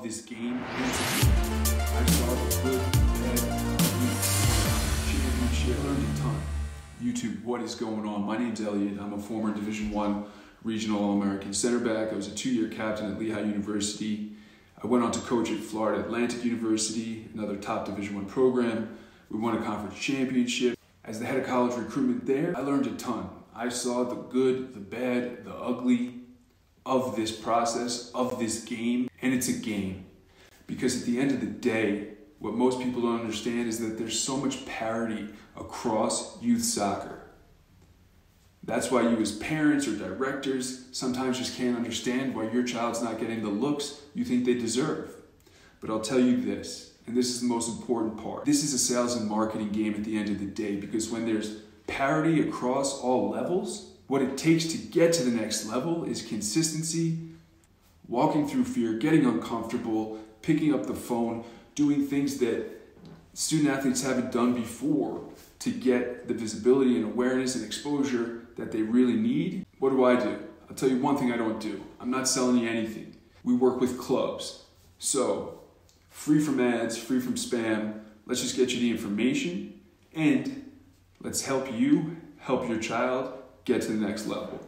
this game I saw the good, ugly championship. Learned a ton. YouTube, what is going on? My name's Elliot. I'm a former Division One regional All-American center back. I was a two-year captain at Lehigh University. I went on to coach at Florida Atlantic University, another top Division One program. We won a conference championship. As the head of college recruitment there, I learned a ton. I saw the good, the bad, the ugly of this process, of this game, and it's a game. Because at the end of the day, what most people don't understand is that there's so much parity across youth soccer. That's why you, as parents or directors, sometimes just can't understand why your child's not getting the looks you think they deserve. But I'll tell you this, and this is the most important part this is a sales and marketing game at the end of the day because when there's parity across all levels, what it takes to get to the next level is consistency, walking through fear, getting uncomfortable, picking up the phone, doing things that student athletes haven't done before to get the visibility and awareness and exposure that they really need. What do I do? I'll tell you one thing I don't do. I'm not selling you anything. We work with clubs. So, free from ads, free from spam. Let's just get you the information and let's help you help your child get to the next level.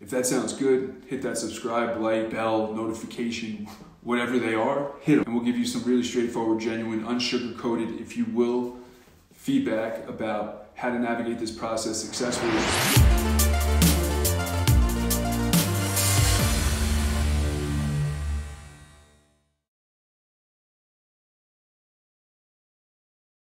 If that sounds good, hit that subscribe, like, bell, notification, whatever they are, hit them. And we'll give you some really straightforward, genuine, unsugar-coated, if you will, feedback about how to navigate this process successfully.